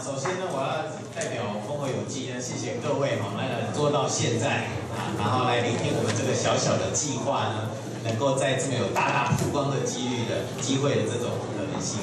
首先呢，我要代表风和有机呢，谢谢各位哈，那做到现在啊，然后来聆听我们这个小小的计划呢，能够在这么有大大曝光的几率的机会的这种可能性。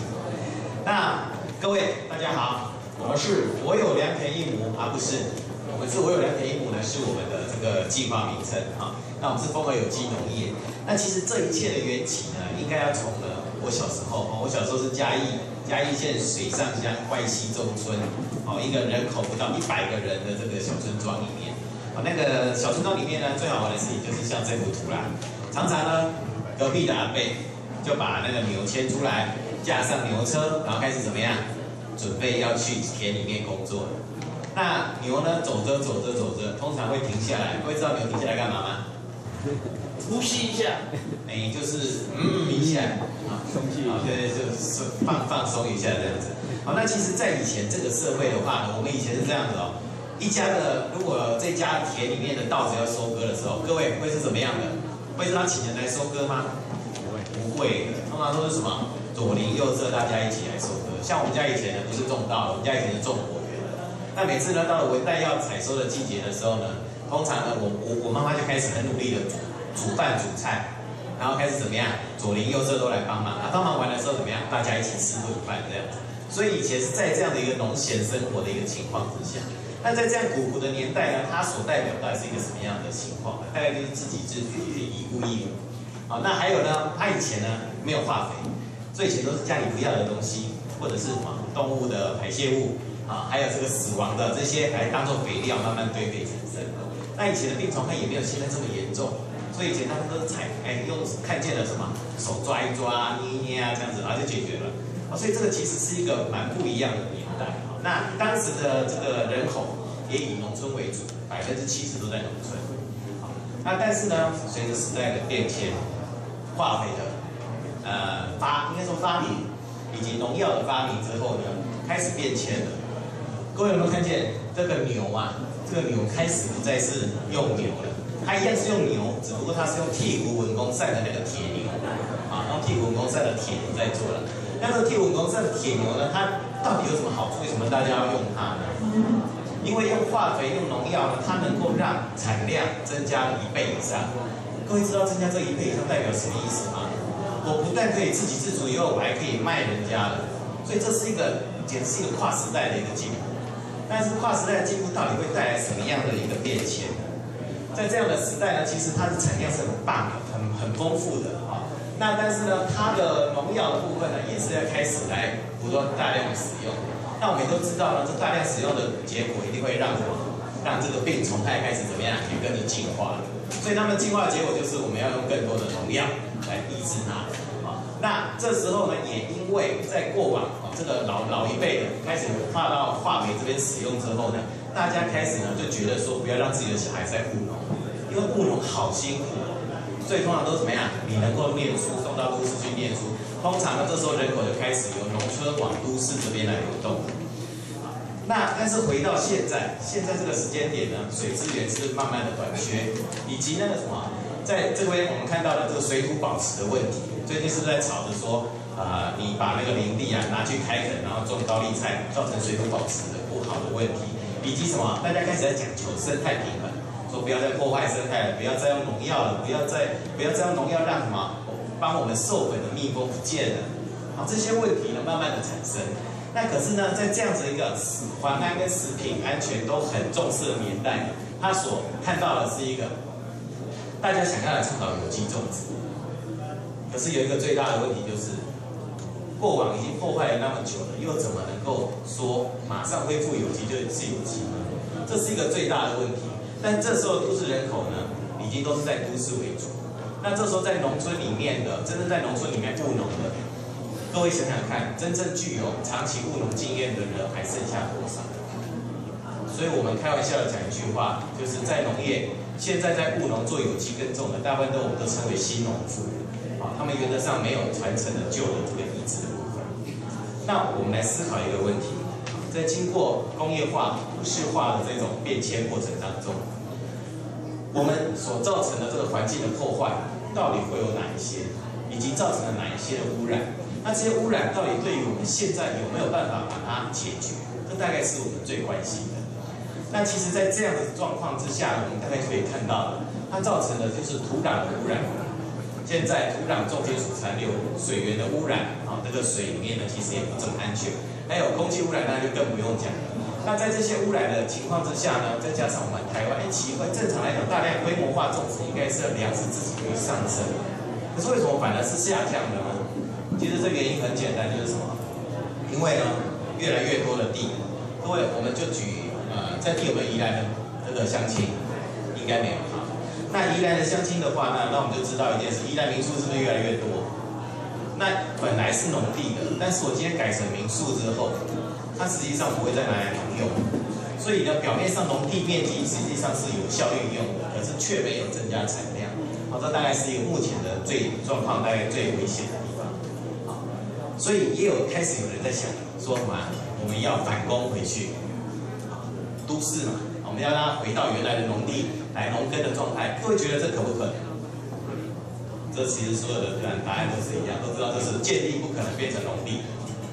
那各位大家好，我们是我有良田一亩，而不是我们是我有良田一亩呢，是我们的这个计划名称啊。那我们是风和有机农业。那其实这一切的缘起呢，应该要从呢我小时候哦，我小时候是嘉义。嘉义县水上乡外溪中村，哦，一个人口不到一百个人的这个小村庄里面，哦，那个小村庄里面呢，最好玩的事情就是像这幅图啦，常常呢，隔壁的阿伯就把那个牛牵出来，架上牛车，然后开始怎么样，准备要去田里面工作。那牛呢，走着走着走着，通常会停下来，各位知道牛停下来干嘛吗？呼吸一下，哎，就是嗯一下，啊，松气，啊，对对，就是放放松一下这样子。好，那其实，在以前这个社会的话呢，我们以前是这样子哦，一家的如果这家田里面的稻子要收割的时候，各位会是怎么样的？会是他请人来收割吗？不会，不会，通常都是什么左邻右舍大家一起来收割。像我们家以前呢，不是种稻，我们家以前是种果园的。那每次呢，到了文旦要采收的季节的时候呢，通常呢，我我我妈妈就开始很努力的煮。煮饭煮菜，然后开始怎么样？左邻右舍都来帮忙啊！帮忙完的时候怎么样？大家一起吃顿饭这样子。所以以前是在这样的一个农闲生活的一个情况之下。那在这样古朴的年代呢，它所代表到底是一个什么样的情况呢？大概就是自给自足，以物易物。好，那还有呢？它以前呢没有化肥，所以以前都是家里不要的东西，或者是什么动物的排泄物啊，还有这个死亡的这些来当做肥料慢慢堆肥产生。那以前的病虫害也没有现在这么严重。所以以前他们都是采，哎，用看见了什么，手抓一抓、捏一捏啊，这样子，然后就解决了。啊，所以这个其实是一个蛮不一样的年代。那当时的这个人口也以农村为主，百分之七十都在农村。好，那但是呢，随着时代的变迁，化肥的呃发，应该说发明，以及农药的发明之后呢，开始变迁了。各位有没有看见这个牛啊？这个牛开始不再是用牛了。它一样是用牛，只不过它是用剔骨文公赛的那个铁牛，啊，用剔骨文公赛的铁牛在做了。那这个剔骨文公赛的铁牛呢，它到底有什么好处？为什么大家要用它呢？因为用化肥、用农药呢，它能够让产量增加一倍以上。各位知道增加这一倍以上代表什么意思吗？我不但可以自给自足，以后我还可以卖人家了。所以这是一个简直是一个跨时代的一个进步。但是跨时代的进步到底会带来什么样的一个变迁呢？在这样的时代呢，其实它的产量是很棒的，很很丰富的啊。那但是呢，它的农药的部分呢，也是要开始来不断大量的使用。那我们也都知道呢，这大量使用的结果一定会让什么？让这个病虫害开始怎么样？也跟着进化。所以它们进化的结果就是我们要用更多的农药来抑制它。那这时候呢，也因为在过往啊，这个老老一辈的开始化到化肥这边使用之后呢。大家开始呢就觉得说，不要让自己的小孩在务农，因为务农好辛苦，所以通常都怎么样？你能够念书，送到都市去念书。通常呢，这时候人口就开始由农村往都市这边来流动。那但是回到现在，现在这个时间点呢，水资源是慢慢的短缺，以及那个什么，在这边我们看到的这个水土保持的问题，最近是在吵着说，啊，你把那个林地啊拿去开垦，然后种高丽菜，造成水土保持的不好的问题。以及什么？大家开始在讲求生态平衡，说不要再破坏生态了，不要再用农药了，不要再不要再用农药让什么帮我们授粉的蜜蜂不见了。好，这些问题呢，慢慢的产生。那可是呢，在这样子一个环安跟食品安全都很重视的年代，他所看到的是一个大家想要来倡导有机种植，可是有一个最大的问题就是。过往已经破坏了那么久了，又怎么能够说马上恢复有机就是有机呢？这是一个最大的问题。但这时候都市人口呢，已经都是在都市为主。那这时候在农村里面的，真正在农村里面务农的，各位想想看，真正具有长期务农经验的人还剩下多少？所以我们开玩笑的讲一句话，就是在农业现在在务农做有机耕种的，大部分都我们都称为新农妇。啊，他们原则上没有传承的旧的这个遗址的部分。那我们来思考一个问题：在经过工业化、都市化的这种变迁过程当中，我们所造成的这个环境的破坏，到底会有哪一些？以及造成了哪一些的污染？那这些污染到底对于我们现在有没有办法把它解决？这大概是我们最关心的。那其实，在这样的状况之下，我们大概就可以看到，它造成的就是土壤的污染。现在土壤重金属残留、水源的污染啊，这个水里面呢，其实也不怎么安全。还有空气污染，那就更不用讲了。那在这些污染的情况之下呢，再加上我们台湾，哎，奇怪，正常来讲，大量规模化种植应该是粮食自给率上升，可是为什么反而是下降的呢？其实这原因很简单，就是什么？因为呢，越来越多的地，各位，我们就举呃，在地有没有宜兰的这个乡亲？应该没有哈。那宜兰的相亲的话，那那我们就知道一件事：宜兰民宿是不是越来越多？那本来是农地的，但是我今天改成民宿之后，它实际上不会再拿来农用，所以呢，表面上农地面积实际上是有效运用的，可是却没有增加产量。好，这大概是一个目前的最状况，大概最危险的地方。好，所以也有开始有人在想说什么，我们要反攻回去，都市嘛。我们要让它回到原来的农地来农耕的状态，各位觉得这可不可能？这其实所有的答案都是一样，都知道这是建立不可能变成农地。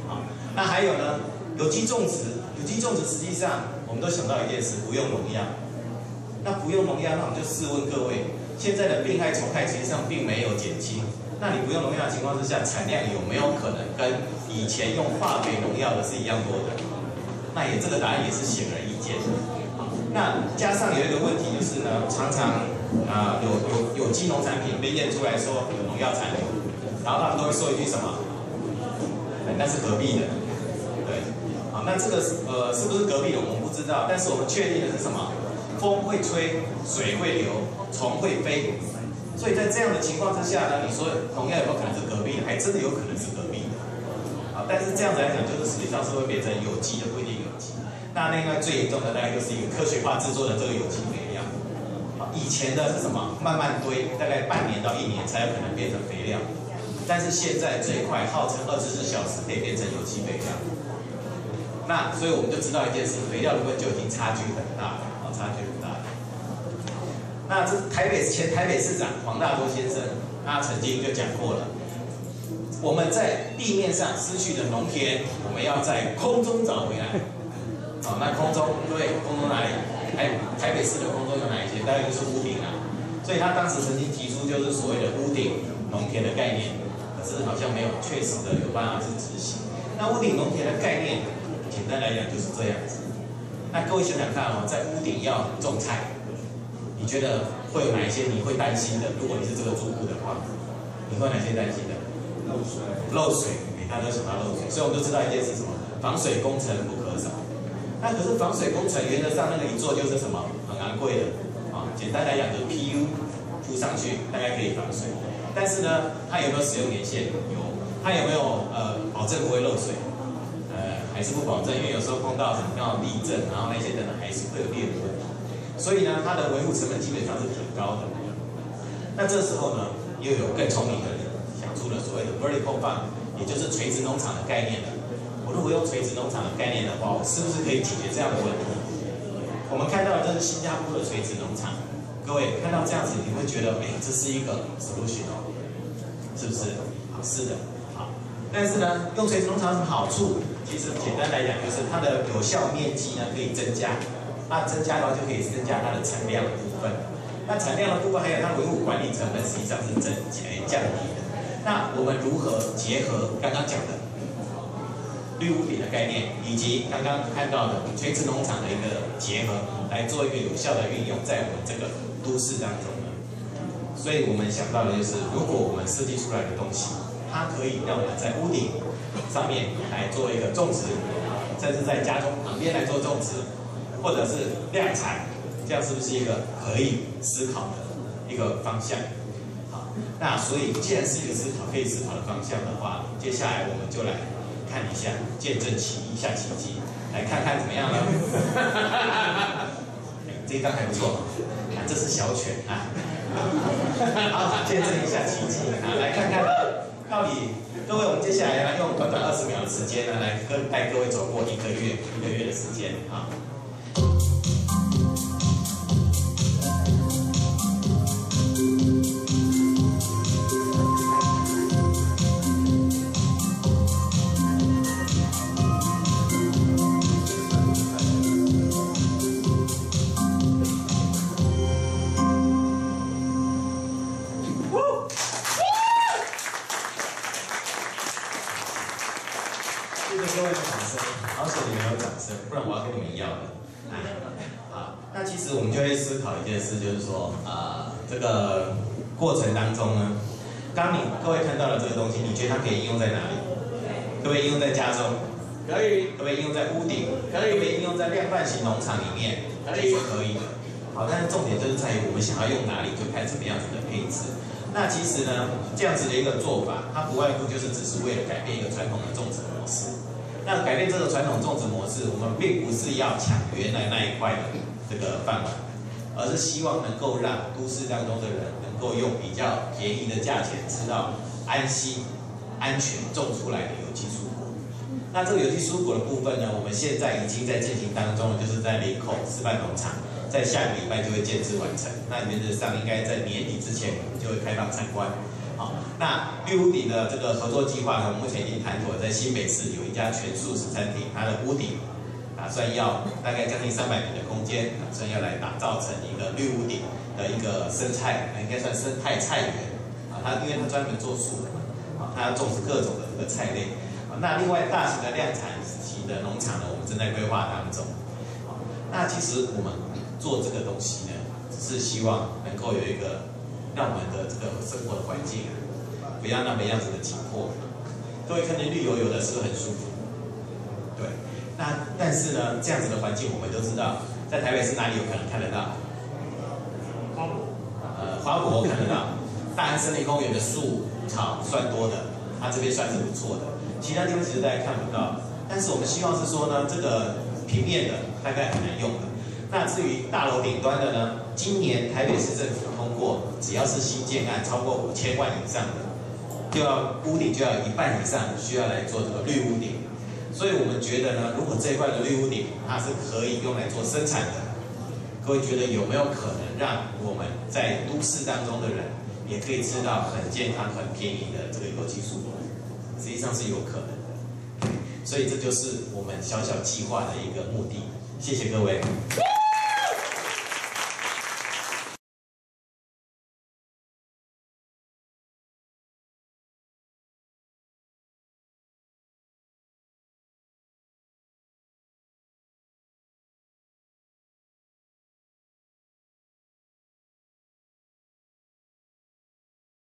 好，那还有呢？有机种植，有机种植实际上我们都想到一件事，不用农药。那不用农药，那我们就试问各位，现在的病害虫害其实上并没有减轻。那你不用农药的情况之下，产量有没有可能跟以前用化肥农药的是一样多的？那也这个答案也是显而易见。那加上有一个问题就是呢，常常啊有有有机农产品被验出来说有农药残留，然后他们都会说一句什么？那是隔壁的，对，好，那这个呃是不是隔壁的我们不知道，但是我们确定的是什么？风会吹，水会流，虫会飞，所以在这样的情况之下呢，你说农药有没有可能是隔壁的？还真的有可能是隔壁的，啊，但是这样子来讲，就是实际上是会变成有机的，不一定那另外最严重的大概就是一个科学化制作的这个有机肥料，以前的是什么？慢慢堆，大概半年到一年才有可能变成肥料，但是现在最快号称二十四小时可以变成有机肥料。那所以我们就知道一件事，肥料的部分就已经差距很大了，啊，差距很大。那这台北前台北市长黄大洲先生，他曾经就讲过了，我们在地面上失去的农田，我们要在空中找回来。好，那空中各位，空中哪里？台台北市的空中有哪一些？大概就是屋顶啊。所以他当时曾经提出就是所谓的屋顶农田的概念，可是好像没有确实的有办法去执行。那屋顶农田的概念，简单来讲就是这样子。那各位想想看哦，在屋顶要种菜，你觉得会有哪一些你会担心的？如果你是这个住户的话，你会哪些担心的？漏水。漏水，大家都想到漏水，所以我们就知道一件事什么？防水工程不可少。那可是防水工程，原则上那个一做就是什么很昂贵的啊。简单来讲就是 PU 铺上去，大概可以防水。但是呢，它有没有使用年限？有。它有没有呃保证不会漏水？呃，还是不保证，因为有时候碰到什么地震，然后那些等等还是会有裂纹。所以呢，它的维护成本基本上是挺高的。那这时候呢，又有更聪明的人想出了所谓的 vertical farm，也就是垂直农场的概念了。我如果用垂直农场的概念的话，我是不是可以解决这样的问题？我们看到的都是新加坡的垂直农场，各位看到这样子，你会觉得，哎，这是一个 solution 哦，是不是？好，是的，好。但是呢，用垂直农场有什么好处？其实简单来讲，就是它的有效面积呢可以增加，那增加的话就可以增加它的产量的部分。那产量的部分还有它维护管理成本，实际上是增减降低的。那我们如何结合刚刚讲的？绿屋顶的概念，以及刚刚看到的垂直农场的一个结合，来做一个有效的运用在我们这个都市当中呢。所以我们想到的就是，如果我们设计出来的东西，它可以让我们在屋顶上面来做一个种植，甚至在家中旁边来做种植，或者是量产，这样是不是一个可以思考的一个方向？好，那所以既然是一个思考可以思考的方向的话，接下来我们就来。看一下，见证奇一下奇迹，来看看怎么样了？这一张还不错，这是小犬啊。好，见证一下奇迹啊！来看看到底，各位，我们接下来要，用短短二十秒的时间呢，来跟带各位走过一个月一个月的时间啊。件事，就是说，呃，这个过程当中呢，当你各位看到了这个东西，你觉得它可以应用在哪里？可不可以应用在家中？可以，可不可以应用在屋顶？可以可不可以应用在量贩型农场里面？可以是可以的。好，但是重点就是在于我们想要用哪里，就看什么样子的配置。那其实呢，这样子的一个做法，它不外乎就是只是为了改变一个传统的种植模式。那改变这个传统种植模式，我们并不是要抢原来那一块的这个饭碗，而是希望能够让都市当中的人能够用比较便宜的价钱，吃到安心、安全种出来的有机蔬果。那这个有机蔬果的部分呢，我们现在已经在进行当中了，就是在林口示范农场，在下个礼拜就会建制完成。那原则上应该在年底之前，就会开放参观。好，那绿屋顶的这个合作计划呢，我们目前已经谈妥，在新北市有一家全素食餐厅，它的屋顶打算要大概将近三百平的空间，打算要来打造成一个绿屋顶的一个生菜，应该算生态菜园啊。它因为它专门做素的嘛，啊，它要种植各种的这个菜类。啊，那另外大型的量产型的农场呢，我们正在规划当中。啊，那其实我们做这个东西呢，只是希望能够有一个。让我们的这个生活的环境啊，不要那么样子的紧迫。各位看见绿油油的，是不是很舒服？对。那但是呢，这样子的环境，我们都知道，在台北市哪里有可能看得到？呃，花博看得到。大安森林公园的树草算多的，它这边算是不错的。其他地方其实大家看不到。但是我们希望是说呢，这个平面的大概很难用的。那至于大楼顶端的呢？今年台北市政府通过，只要是新建案超过五千万以上的，就要屋顶就要一半以上需要来做这个绿屋顶。所以我们觉得呢，如果这一块的绿屋顶它是可以用来做生产的，各位觉得有没有可能让我们在都市当中的人也可以吃到很健康、很便宜的这个有机蔬果？实际上是有可能的。所以这就是我们小小计划的一个目的。谢谢各位。